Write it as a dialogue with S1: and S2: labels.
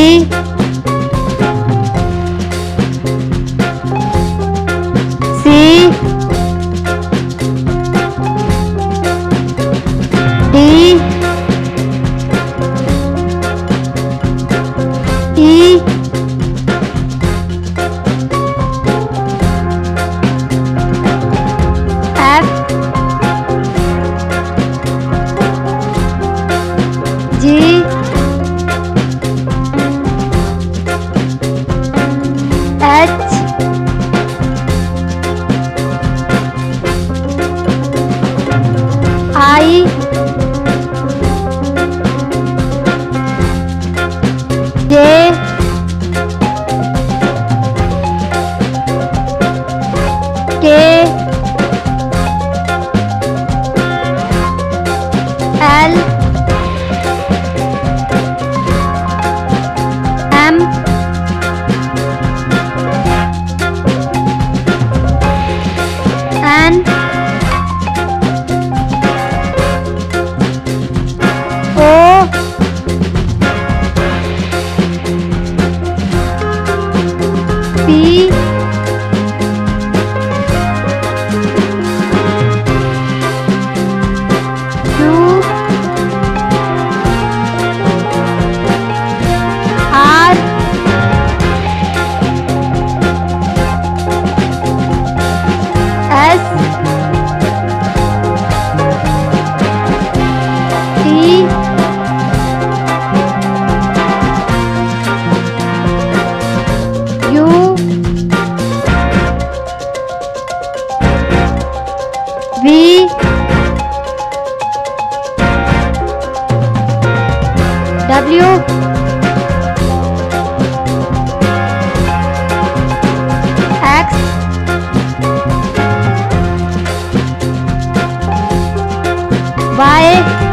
S1: D H I P V W. X. Y.